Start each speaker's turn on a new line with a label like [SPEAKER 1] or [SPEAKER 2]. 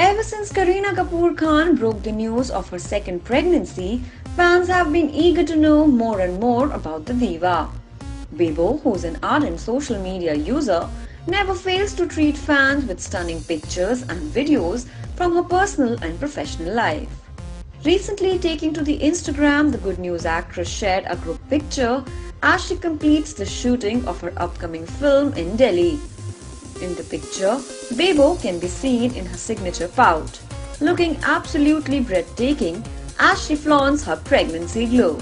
[SPEAKER 1] Ever since Kareena Kapoor Khan broke the news of her second pregnancy, fans have been eager to know more and more about the diva. Bebo, who's an ardent social media user, never fails to treat fans with stunning pictures and videos from her personal and professional life. Recently taking to the Instagram, the Good News actress shared a group picture as she completes the shooting of her upcoming film in Delhi. In the picture, Bebo can be seen in her signature pout, looking absolutely breathtaking as she flaunts her pregnancy glow.